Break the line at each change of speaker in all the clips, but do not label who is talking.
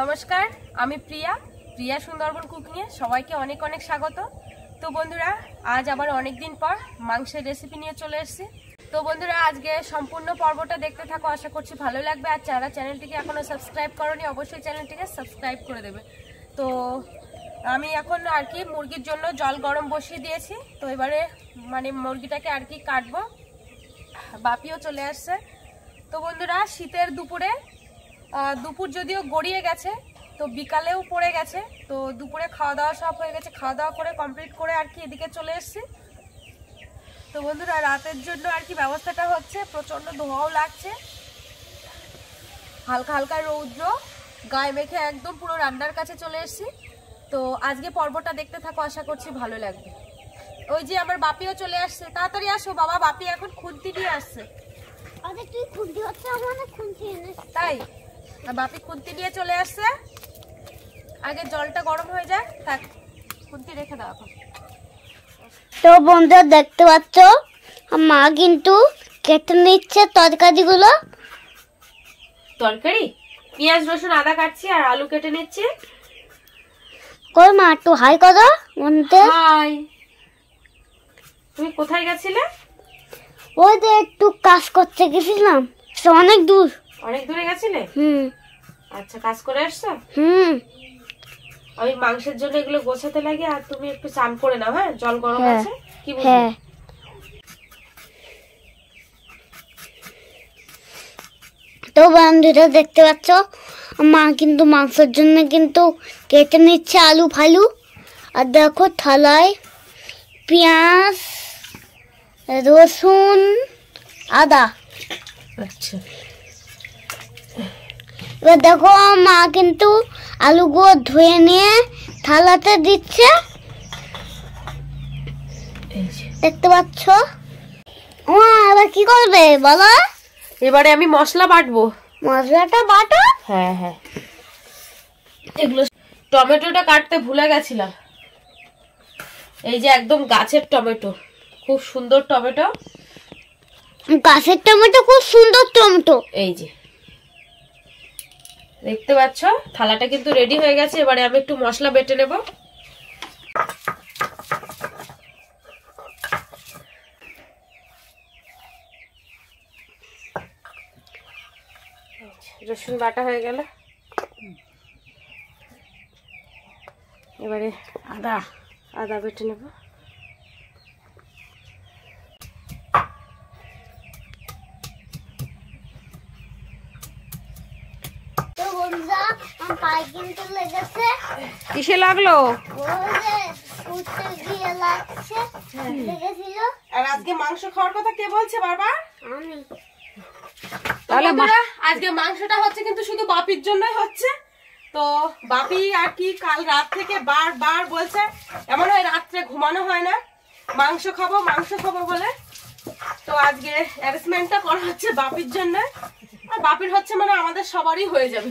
নমস্কার, আমি প্রিয়া প্রিয়া সুন্দরবন কুকিংয়ে সবাইকে অনেক অনেক স্বাগত। তো বন্ধুরা, আজ আবার অনেক দিন পর মাংসের রেসিপি নিয়ে চলে এসেছি। তো বন্ধুরা, আজকে সম্পূর্ণ পর্বটা দেখতে থাকো, আশা করছি ভালো লাগবে। আর যারা চ্যানেলটিকে এখনও সাবস্ক্রাইব করনি, অবশ্যই চ্যানেলটিকে সাবস্ক্রাইব করে দেবে। তো আমি এখন আর কি মুরগির জন্য জল গরম বসিয়ে দিয়েছি। তো এবারে মানে মুরগিটাকে আর কি কাটবো। বাপিও চলে আসছে। তো বন্ধুরা, শীতের দুপুরে দুপুর যদিও গড়িয়ে গেছে তো বিকালেও পড়ে গেছে তো দুপুরে খাওয়া দাওয়া সব হয়ে গেছে। খাওয়া দাওয়া করে কমপ্লিট করে আর কি এদিকে চলে এসেছি। তো বন্ধুরা রাতের জন্য আর কি ব্যবস্থাটা হচ্ছে প্রচণ্ড ধোঁয়াও লাগছে। হালকা হালকা রৌদ্র গায়ে মেখে একদম পুরো রান্নার কাছে চলে এসেছি। তো আজকে পর্বটা দেখতে থাকো আশা করছি ভালো লাগবে। ওই যে আমার বাপিও চলে আসছে। তাড়াতাড়ি আসো বাবা বাপি এখন খুন্তি নিয়ে আসছে।
তুই?
আর বাপি খুন্তি নিয়ে চলে আসছে। আগে জলটা গরম হয়ে যায় থাক খুন্তি রেখে দাও এখন।
তো বন্ধুরা দেখতে পাচ্ছ মা কিন্তু কেটে নিচ্ছে তরকারিগুলো।
তরকারি? পেঁয়াজ রসুন আদা কাটছি আর আলু কেটে নিচ্ছি।
কই মা একটু হাই করো মনতে
হাই। তুমি কোথায় গেছিলে?
ওই যে একটু কাজ করতে গেছিলাম সে অনেক দূর।
অনেক দূরে গেছিলে?
হুম।
আচ্ছা কাজ করে আসছো?
হুম।
আমি মাংসের জন্য এগুলো গোছাতে লাগে আর তুমি একটু চান করে নাও হ্যাঁ? জল গরম
হ্যাঁ।
আছে? কি বুঝলি
হ্যাঁ। তো বন্ধুরা দেখতে পাচ্ছ? মা কিন্তু মাংসের জন্য কিন্তু কেটে নিচ্ছে আলু ফালু। আর দেখো থালায় পেঁয়াজ রসুন আদা।
আচ্ছা।
এবার দেখো মা কিন্তু আলুগুলো ধুয়ে নিয়ে থালাতে দিচ্ছে। দেখতে পাচ্ছ? ও এবার কি করবে বলো?
এবারে আমি মশলা বাটবো।
মশলাটা বাটো?
হ্যাঁ হ্যাঁ। এগুলো টমেটোটা কাটতে ভুলে গেছিলাম। এই যে একদম গাছের টমেটো খুব সুন্দর টমেটো।
গাছের টমেটো খুব সুন্দর টমেটো।
এই যে। দেখতে পাচ্ছ? থালাটা কিন্তু রেডি হয়ে গেছে, এবারে আমি একটু মশলা বেটে নেব। রসুন বাটা হয়ে গেল। এবারে আদা আদা বেটে নেব
তো বন্ধুরা আমার পায়ে কিন্তু লেগেছে
কিসে লাগল? আর আজকে মাংস খাওয়ার কথা কে বলছে বারবার?
আমি।
তাহলে আজকে মাংসটা হচ্ছে কিন্তু শুধু বাপির জন্যই হচ্ছে। তো বাপি আর কি কাল রাত থেকে বারবার বলছে এমন হয় রাত্রে ঘুমানো হয় না। মাংস খাব মাংস খাব বলে। তো আজকে অ্যারেঞ্জমেন্টটা করা হচ্ছে বাপির জন্য বাপির হচ্ছে মানে আমাদের সবারই হয়ে যাবে।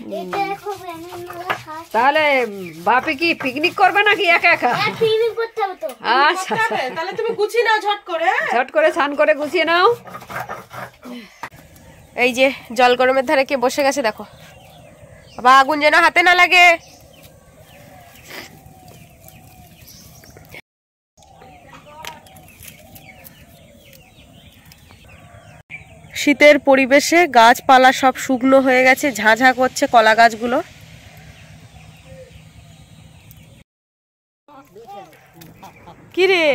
তাহলে বাপি কি পিকনিক করবে নাকি একা একা?
করতে হবে তো।
আচ্ছা।
তাহলে তুমি গুছিয়ে নাও ঝট করে। হ্যাঁ?
ঝট করে স্নান করে গুছিয়ে নাও।
এই যে জল গরমের ধারে কে বসে গেছে দেখো। আবার আগুন যেন হাতে না লাগে। শীতের পরিবেশে গাছপালা সব শুকনো হয়ে গেছে ঝাঁঝা করছে কলা গাছগুলো। কি রে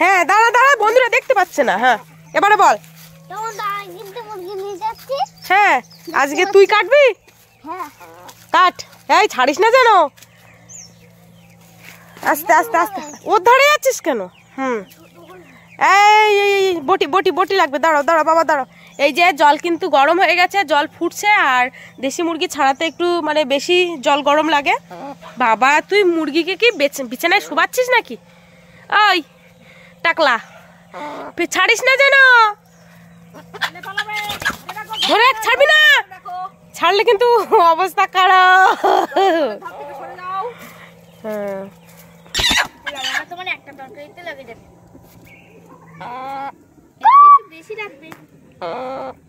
হ্যাঁ দাঁড়া দাঁড়া বন্ধুরা দেখতে পাচ্ছে না হ্যাঁ এবারে বল। হ্যাঁ আজকে তুই কাটবি?
হ্যাঁ।
কাট এই ছাড়িস না যেন। আস্তে আস্তে আস্তে। ওর ধারে যাচ্ছিস কেন? হুম। এই এই বটি বটি বটি লাগবে দাঁড়াও দাঁড়াও বাবা দাঁড়াও। এই যে জল কিন্তু গরম হয়ে গেছে জল ফুটছে আর দেশি মুরগি ছাড়াতে একটু মানে বেশি জল গরম লাগে। বাবা তুই মুরগিকে কি বিছানায় শুবাচ্ছিস নাকি? ওই টাকলা ছাড়িস না যেন। ধরে ছাড়বি না। ছাড়লে কিন্তু অবস্থা খারাপ। হ্যাঁ।
একটা তরকারিতে লাগে যাবে বেশি রাখবে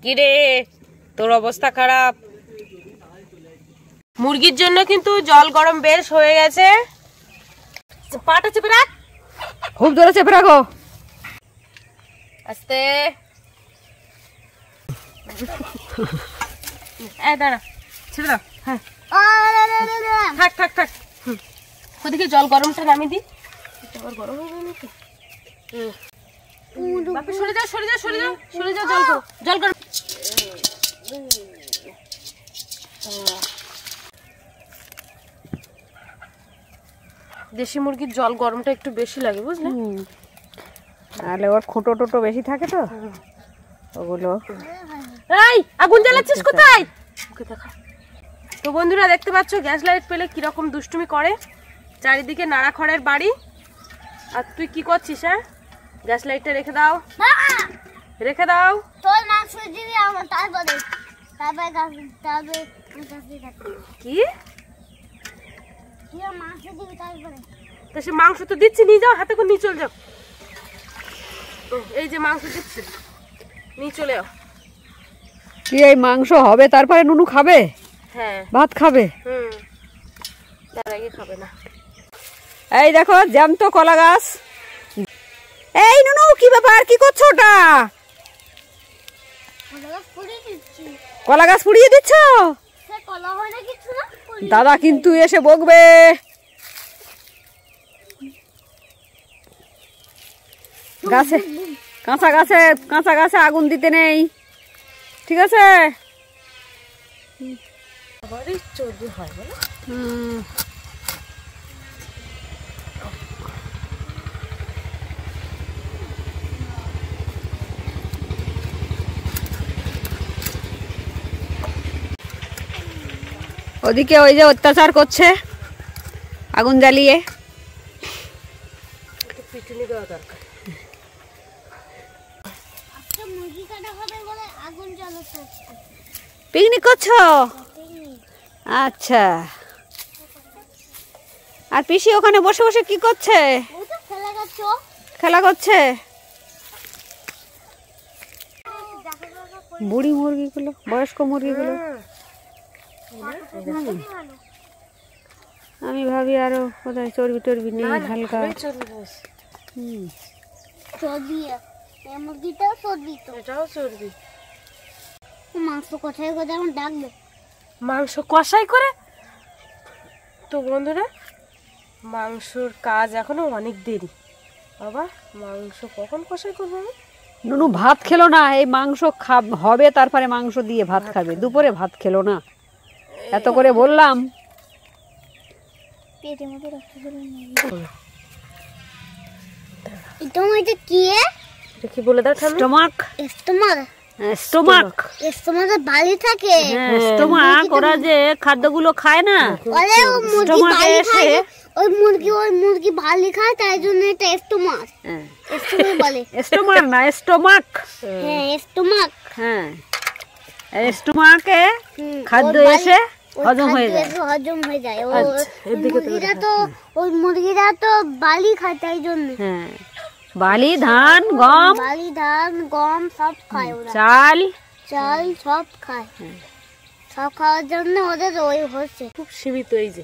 কিরে তোর অবস্থা খারাপ? মুরগির জন্য কিন্তু জল গরম বেশ হয়ে গেছে। পাটা চেপে রাখ।
খুব জোরে চেপে রাখো।
আস্তে। দাঁড়া ছেড়ে দাও। হ্যাঁ। থাক থাক থাক। ওদিকে জল গরমটা নামিয়ে দিই। গরম হয়ে যাবে নাকি। বাপি সরে যাও সরে যাও সরে যাও সরে যাও জল দেশি মুরগির জল গরমটা একটু বেশি লাগে বুঝলে?
তাহলে ওর খুঁটো টুটো বেশি থাকে তো? ওগুলো।
এই আগুন জ্বালাচ্ছিস কোথায়? দেখা। তো বন্ধুরা দেখতে পাচ্ছ গ্যাস লাইট পেলে কীরকম দুষ্টুমি করে। চারিদিকে নাড়া খড়ের বাড়ি। আর তুই কি করছিস হ্যাঁ? গ্যাস লাইটটা রেখে দাও। রেখে দাও।
তোর মাংস দিবি আমার তারপরে তারপরে তারপরে
কি?
মাংস দিবি তারপরে
তা সে মাংস তো দিচ্ছি নিয়ে যাও হাতে করে নিয়ে চলে যাও। এই যে মাংস দিচ্ছে। নিয়ে চলে যাও
কি এই মাংস হবে? তারপরে নুনু খাবে?
হ্যাঁ।
ভাত খাবে?
হুম। তার আগে খাবে না।
এই দেখো জ্যান্ত কলা গাছ। এই নুনু কি ব্যাপার? কি করছ ওটা?
কলা গাছ পুড়িয়ে দিচ্ছি।
কলা গাছ পুড়িয়ে দিচ্ছ?
সে কলা হয় না কিছু না পুড়িয়ে-
দাদা কিন্তু এসে বকবে। গাছে কাঁচা গাছে কাঁচা গাছে আগুন দিতে নেই। ঠিক আছে?
হয়
হুম। ওদিকে ওই যে অত্যাচার করছে আগুন জ্বালিয়ে।
হচ্ছে
পিকনিক করছ? আচ্ছা। আর পিসি ওখানে বসে বসে কি করছে? খেলা করছে বুড়ি মুরগিগুলো বয়স্ক মুরগিগুলো। আমি ভাবি আরও কোথায় চর্বি টর্বি নেই হালকা।
খুবই চর্বি হয়েছে।
হুম।
চর্বি মুরগিটাও চর্বি তো।
এটাও চর্বি।
মাংস কোথায় কোথায় আমার ডাকবে।
মাংস কষাই করে? তো বন্ধুরা মাংসর কাজ এখনও অনেক দেরি। বাবা মাংস কখন কষাই করব আমি?
নুনু ভাত খেলো না এই মাংস খাব হবে তারপরে মাংস দিয়ে ভাত খাবে। দুপুরে ভাত খেলো না। এত করে বললাম।
পেটের মধ্যে রক্ত বেরোয় না। এটা মধ্যে কি
বলে দাও ঠাম্মি?
স্টোমাক।
তোমার
স্টোমাক।
বালি থাকে।
স্টোমাক ওরা যে খাদ্যগুলো খায় না এসে-
ওই মুরগি ওই মুরগি বালি খায় তাই জন্য এটা স্টোমাক।
হ্যাঁ।
বলে।
স্টোমাক না স্টোমাক।
হ্যাঁ স্টোমাক।
হ্যাঁ। স্টোমাকে খাদ্য এসে হজম হয়ে যায়।
হজম হয়ে যায়।
আচ্ছা, তো
মুরগিরা তো ওই মুরগিরা তো বালি খায় তাই জন্য।
হ্যাঁ বালি ধান গম।
বালি ধান গম সব খায় ওরা।
চাল।
চাল সব খায়। সব খাওয়ার জন্য ওদের ওই হচ্ছে।
খুব সীমিত এই যে।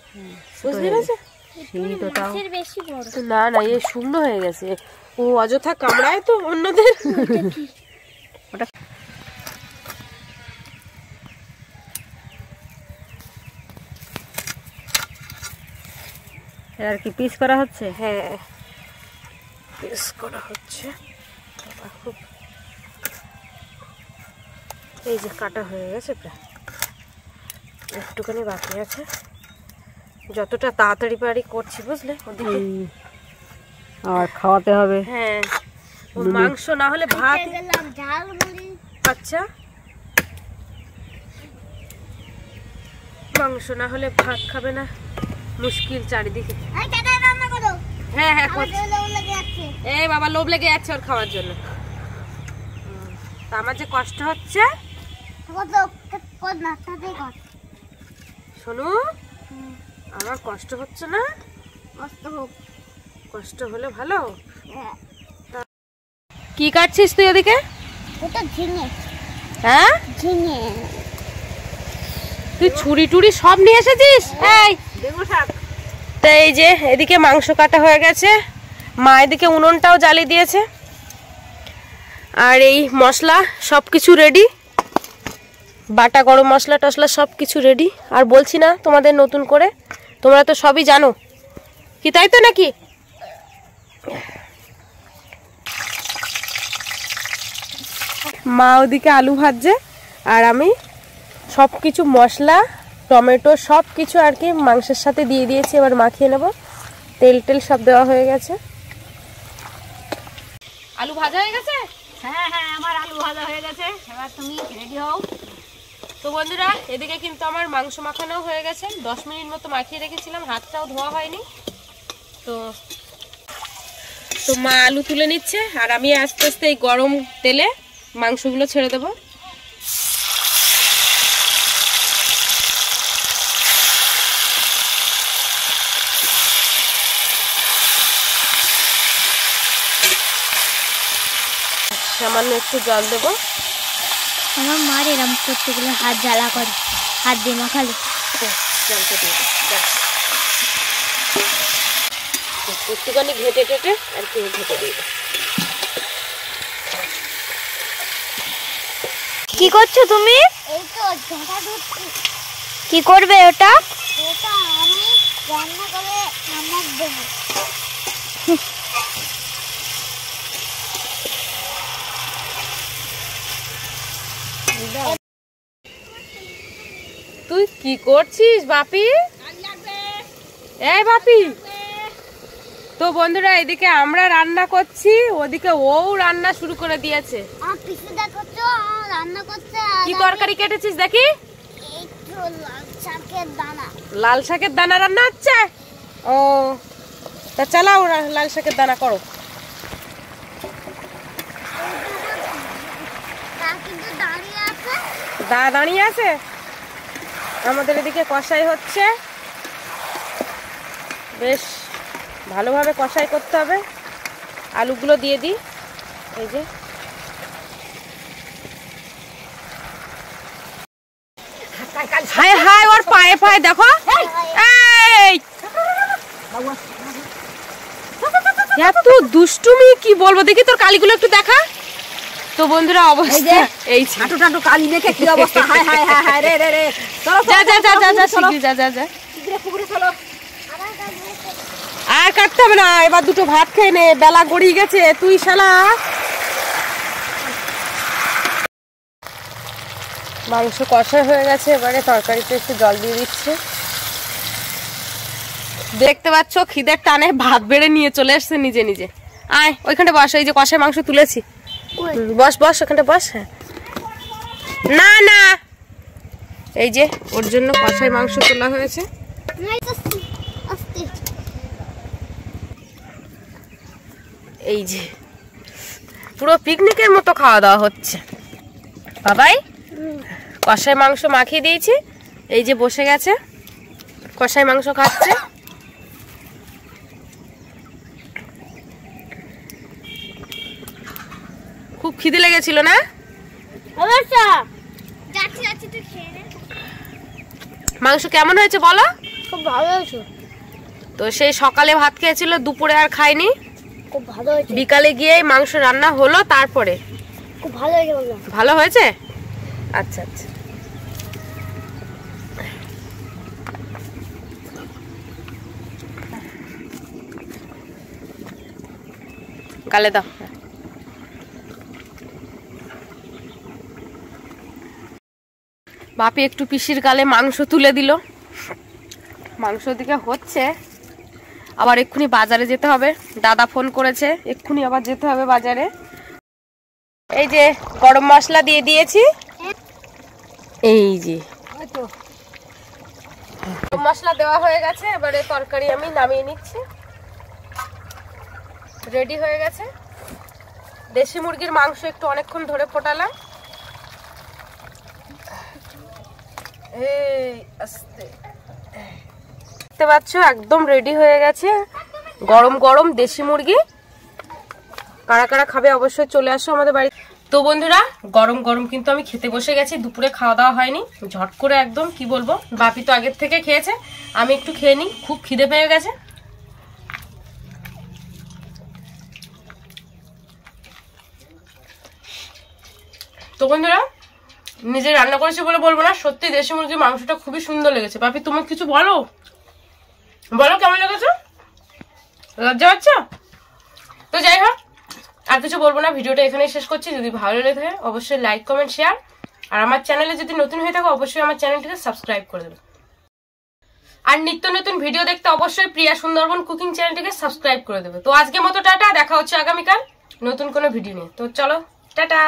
বুঝতে পেরেছ?
সীমিত তাও।
বেশি
না না এ শূন্য হয়ে গেছে। ও অযথা কামড়ায় তো অন্যদের।
আর কি পিস করা হচ্ছে?
হ্যাঁ। পিস করা হচ্ছে। খুব এই যে কাটা হয়ে গেছে প্রায়। একটুখানি বাকি আছে। যতটা তাড়াতাড়ি পারি করছি বুঝলে? ওদিকে।
আর খাওয়াতে হবে।
হ্যাঁ। মাংস না হলে ভাত আচ্ছা। মাংস না হলে ভাত খাবে না। মুশকিল চারিদিকে। হ্যাঁ হ্যাঁ এই বাবা লোভ লেগে যাচ্ছে ওর খাওয়ার জন্য। তা আমার যে কষ্ট হচ্ছে শোনো আমার কষ্ট হচ্ছে না।
কষ্ট হোক।
কষ্ট হলে ভালো।
হ্যাঁ।
কি কাটছিস তুই ওদিকে
ওটা ঝিঙে।
হ্যাঁ?
ঝিঙে।
তুই ছুরি টুরি সব নিয়ে এসেছিস? এই তা এই যে, এদিকে মাংস কাটা হয়ে গেছে। মা এদিকে উনুনটাও জ্বালিয়ে দিয়েছে। আর এই মশলা সব কিছু রেডি বাটা গরম মশলা টশলা সব কিছু রেডি আর বলছি না তোমাদের নতুন করে, তোমরা তো সবই জানো। কি তাই তো নাকি? মা ওদিকে আলু ভাজছে। আর আমি সব কিছু মশলা টমেটো সব কিছু আর কি মাংসের সাথে দিয়ে দিয়েছি এবার মাখিয়ে নেব। তেল টেল সব দেওয়া হয়ে গেছে। আলু ভাজা হয়ে গেছে?
হ্যাঁ হ্যাঁ আমার আলু ভাজা হয়ে গেছে। এবার তুমি রেডি হও।
তো বন্ধুরা এদিকে কিন্তু আমার মাংস মাখানো হয়ে গেছে। দশ মিনিট মতো মাখিয়ে রেখেছিলাম হাতটাও ধোয়া হয়নি। তো তো মা আলু তুলে নিচ্ছে আর আমি আস্তে আস্তে এই গরম তেলে মাংসগুলো ছেড়ে দেবো। সামান্য একটু জল দেবো।
আমার মার এরম করতে গেলে হাত জ্বালা করে। হাত দিয়ে মাখালে।
জলটা দিয়ে। একটুখানি ঘেটে টেটে আর কি ঘেটে দিয়ে।
কি করছ তুমি? কি করবে ওটা? ওটা আমি রান্না করে আমার দেবো।
তুই কি করছিস বাপি? এই বাপি। তো বন্ধুরা এদিকে আমরা রান্না করছি ওদিকে ও রান্না শুরু করে দিয়েছে। কি তরকারি কেটেছিস দেখি?
লাল শাকের দানা।
রান্না হচ্ছে? ও তা চালাও লাল শাকের দানা করো
তা কিন্তু দাঁড়িয়ে আছে
দা দাঁড়িয়ে আছে? আমাদের এদিকে কষাই হচ্ছে। বেশ, ভালোভাবে কষাই করতে হবে। আলুগুলো দিয়ে দিই। এই যে। হায় হায়, ওর পায়ে পায়ে দেখো। এত দুষ্টুমি, কি বলব? দেখি তোর কালীগুলো একটু দেখা। তো বন্ধুরা অবস্থা এই।
হাঁটু টাটু কালি মেখে কি অবস্থা? হায় হায় হায় হায় রে রে রে। চলো
যা যা যা যা যা শিগগির যা যা যা।
পুকুরে চলো।
আর কাটতে হবে না এবার দুটো ভাত খেয়ে নে বেলা গড়িয়ে গেছে তুই শালা। মাংস কষা হয়ে গেছে এবারে তরকারিতে একটু জল দিয়ে দিচ্ছে। দেখতে পাচ্ছ খিদের টানে ভাত বেড়ে নিয়ে চলে এসছে নিজে নিজে। আয় ওইখানটা বস এই যে কষায় মাংস তুলেছি। বস বস ওখানটা বস হ্যাঁ। না না। এই যে, ওর জন্য কষাই মাংস তোলা হয়েছে। এই যে, পুরো পিকনিকের মতো খাওয়া দাওয়া হচ্ছে। বাবাই কষাই মাংস মাখিয়ে দিয়েছি। এই যে বসে গেছে কষাই মাংস খাচ্ছে। খুব খিদে লেগেছিল না?
অবশ্যই। যাচ্ছি যাচ্ছি তুই খেয়ে নে।
মাংস কেমন হয়েছে বলো?
খুব ভালো হয়েছে।
তো সেই সকালে ভাত খেয়েছিল দুপুরে আর খায়নি।
খুব ভালো হয়েছে।
বিকালে গিয়ে মাংস রান্না হলো তারপরে?
খুব ভালো হয়েছে
ভালো হয়েছে? আচ্ছা আচ্ছা। গালে দাও। বাপি একটু পিসির গালে মাংস তুলে দিল। মাংস দিকে হচ্ছে। আবার এক্ষুনি বাজারে যেতে হবে। দাদা ফোন করেছে, এক্ষুনি আবার যেতে হবে বাজারে। এই যে গরম মশলা দিয়ে দিয়েছি। এই যে। মশলা দেওয়া হয়ে গেছে, এবারে তরকারি আমি নামিয়ে নিচ্ছি। রেডি হয়ে গেছে। দেশি মুরগির মাংস একটু অনেকক্ষণ ধরে ফোটালাম। দেখতে পাচ্ছ, একদম রেডি হয়ে গেছে। গরম গরম, দেশি মুরগি। কারা কারা খাবে অবশ্যই চলে আসো আমাদের বাড়ি তো বন্ধুরা, গরম গরম কিন্তু আমি খেতে বসে গেছি, দুপুরে খাওয়া দাওয়া হয়নি। ঝট করে একদম, কি বলব, বাপি তো আগের থেকে খেয়েছে। আমি একটু খেয়ে নিই, খুব খিদে পেয়ে গেছে। তো বন্ধুরা নিজে রান্না করেছি বলে বলব না, সত্যি দেশি মুরগির মাংসটা খুবই সুন্দর লেগেছে। পাপি, তুমি কিছু বলো? বলো কেমন লেগেছে? লজ্জা হচ্ছে তো যাই হোক, আর কিছু বলব না, ভিডিওটা এখানেই শেষ করছি। যদি ভালো লেগে থাকে, অবশ্যই লাইক কমেন্ট শেয়ার আর আমার চ্যানেলে যদি নতুন হয়ে থাকো, অবশ্যই আমার চ্যানেলটিকে সাবস্ক্রাইব করে দেবে। আর নিত্য নতুন ভিডিও দেখতে অবশ্যই প্রিয়া সুন্দরবন কুকিং চ্যানেলটিকে সাবস্ক্রাইব করে দেবে। তো আজকের মতো টাটা, দেখা হচ্ছে আগামীকাল নতুন কোনো ভিডিও নিয়ে। তো চলো, টাটা।